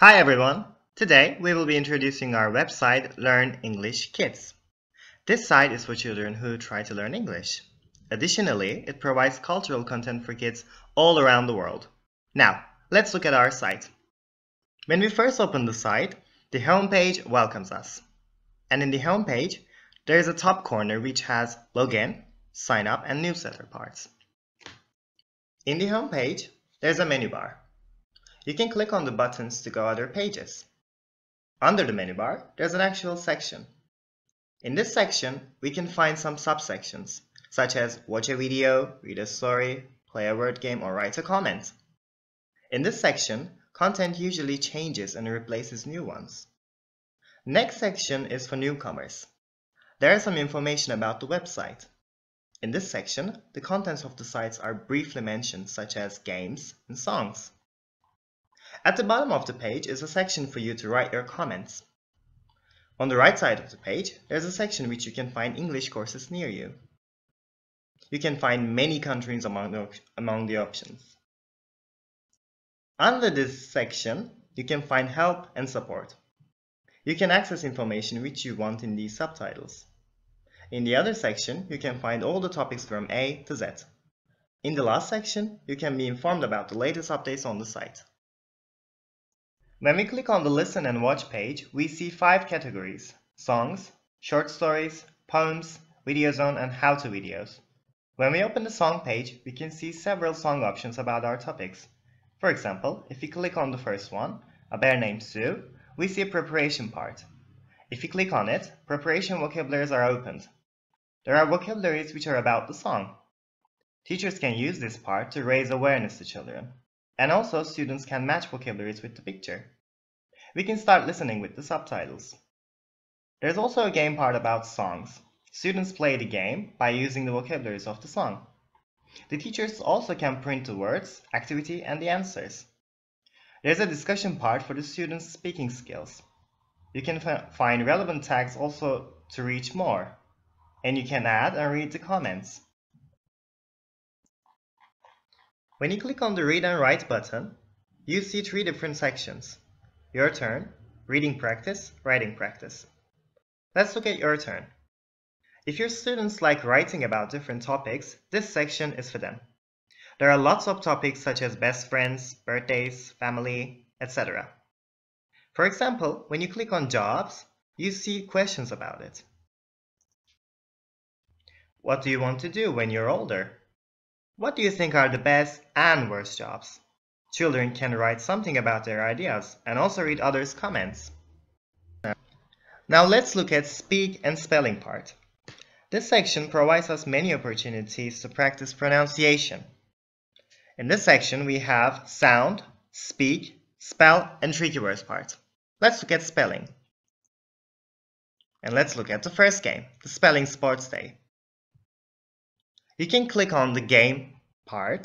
Hi everyone! Today we will be introducing our website Learn English Kids. This site is for children who try to learn English. Additionally, it provides cultural content for kids all around the world. Now, let's look at our site. When we first open the site, the home page welcomes us. And in the home page, there is a top corner which has login, sign up and newsletter parts. In the home page, there's a menu bar. You can click on the buttons to go other pages. Under the menu bar, there's an actual section. In this section, we can find some subsections, such as watch a video, read a story, play a word game, or write a comment. In this section, content usually changes and replaces new ones. Next section is for newcomers. There is some information about the website. In this section, the contents of the sites are briefly mentioned, such as games and songs. At the bottom of the page is a section for you to write your comments. On the right side of the page, there's a section which you can find English courses near you. You can find many countries among the, among the options. Under this section, you can find help and support. You can access information which you want in these subtitles. In the other section, you can find all the topics from A to Z. In the last section, you can be informed about the latest updates on the site. When we click on the Listen and Watch page, we see five categories, songs, short stories, poems, video zone, and how-to videos. When we open the song page, we can see several song options about our topics. For example, if we click on the first one, A Bear Named Sue, we see a preparation part. If you click on it, preparation vocabularies are opened. There are vocabularies which are about the song. Teachers can use this part to raise awareness to children. And also students can match vocabularies with the picture. We can start listening with the subtitles. There's also a game part about songs. Students play the game by using the vocabularies of the song. The teachers also can print the words, activity, and the answers. There's a discussion part for the students' speaking skills. You can find relevant tags also to reach more and you can add and read the comments. When you click on the Read and Write button, you see three different sections. Your turn, reading practice, writing practice. Let's look at your turn. If your students like writing about different topics, this section is for them. There are lots of topics such as best friends, birthdays, family, etc. For example, when you click on jobs, you see questions about it. What do you want to do when you're older? What do you think are the best and worst jobs? Children can write something about their ideas and also read others' comments. Now let's look at speak and spelling part. This section provides us many opportunities to practice pronunciation. In this section we have sound, speak, spell, and tricky words part. Let's look at spelling. And let's look at the first game, the Spelling Sports Day. You can click on the game part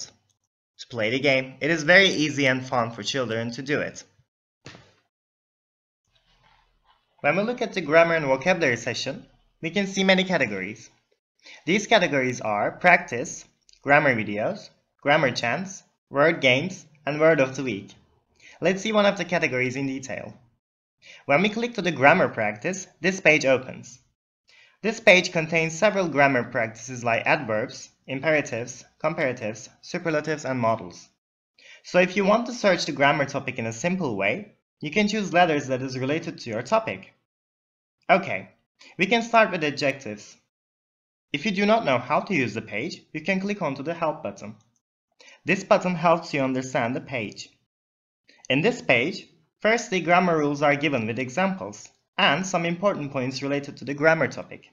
to play the game. It is very easy and fun for children to do it. When we look at the grammar and vocabulary session, we can see many categories. These categories are practice, grammar videos, grammar chants, word games, and word of the week. Let's see one of the categories in detail. When we click to the grammar practice, this page opens. This page contains several grammar practices like adverbs, imperatives, comparatives, superlatives, and models. So if you want to search the grammar topic in a simple way, you can choose letters that is related to your topic. Okay, we can start with adjectives. If you do not know how to use the page, you can click onto the Help button. This button helps you understand the page. In this page, firstly grammar rules are given with examples and some important points related to the grammar topic.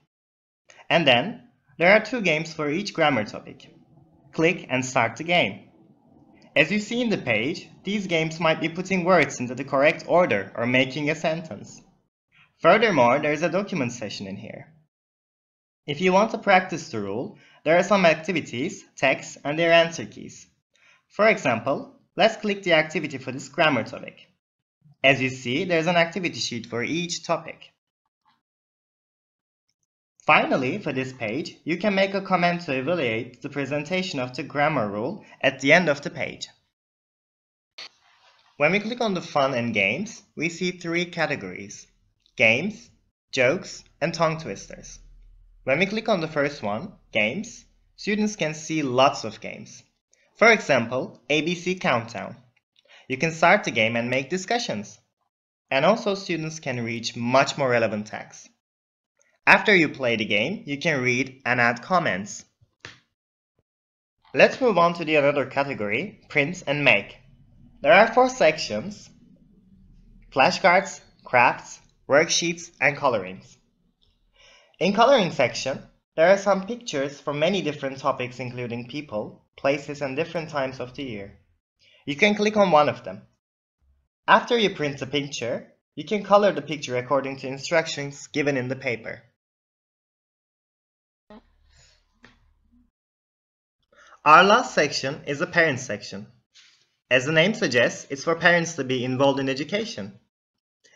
And then, there are two games for each grammar topic. Click and start the game. As you see in the page, these games might be putting words into the correct order or making a sentence. Furthermore, there is a document session in here. If you want to practice the rule, there are some activities, texts, and their answer keys. For example, let's click the activity for this grammar topic. As you see, there's an activity sheet for each topic. Finally, for this page, you can make a comment to evaluate the presentation of the grammar rule at the end of the page. When we click on the fun and games, we see three categories. Games, jokes, and tongue twisters. When we click on the first one, games, students can see lots of games. For example, ABC Countdown. You can start the game and make discussions. And also students can reach much more relevant tags. After you play the game, you can read and add comments. Let's move on to the other category, print and make. There are four sections, flashcards, crafts, worksheets, and colorings. In coloring section, there are some pictures from many different topics including people, places, and different times of the year. You can click on one of them. After you print the picture, you can color the picture according to instructions given in the paper. Our last section is the parents section. As the name suggests, it's for parents to be involved in education.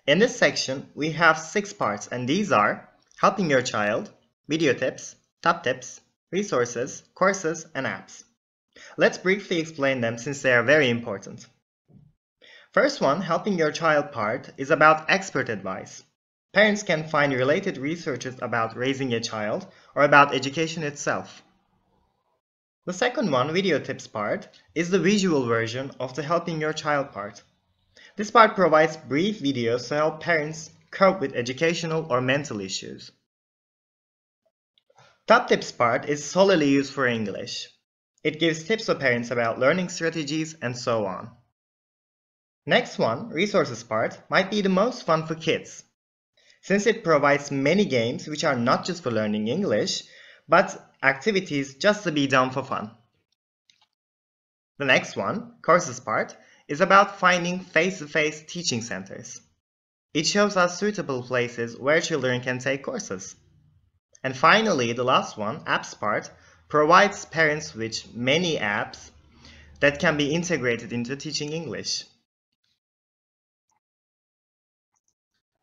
In this section, we have six parts and these are helping your child, video tips, top tips, resources, courses, and apps. Let's briefly explain them since they are very important. First one, helping your child part, is about expert advice. Parents can find related researches about raising a child or about education itself. The second one, video tips part, is the visual version of the helping your child part. This part provides brief videos to help parents cope with educational or mental issues. Top tips part is solely used for English. It gives tips to parents about learning strategies and so on. Next one, resources part, might be the most fun for kids, since it provides many games which are not just for learning English, but activities just to be done for fun. The next one, courses part, is about finding face-to-face -face teaching centers. It shows us suitable places where children can take courses. And finally, the last one, apps part, provides parents with many apps that can be integrated into teaching English.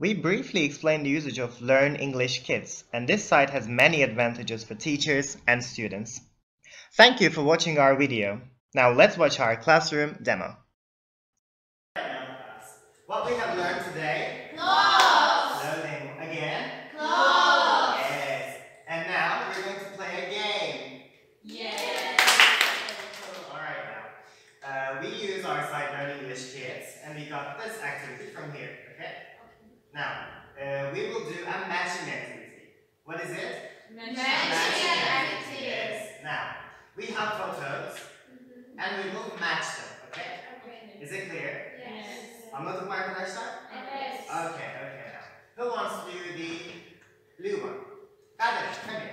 We briefly explained the usage of Learn English Kids, and this site has many advantages for teachers and students. Thank you for watching our video. Now let's watch our classroom demo. What we have learned today? Close. Loading again. Close. Yes. And now we're going to play a game. Yes. Alright now. Uh, we use our site Learn English Kids and we got this activity from here, okay? Now, uh, we will do a matching activity. What is it? Matching Matching activities. Yes. Now, we have photos and we will match them, okay? okay. Is it clear? Yes. Anladık mı arkadaşlar? Yes. Okay, okay now. Who wants to do the blue one? Got it, come here. Is there color?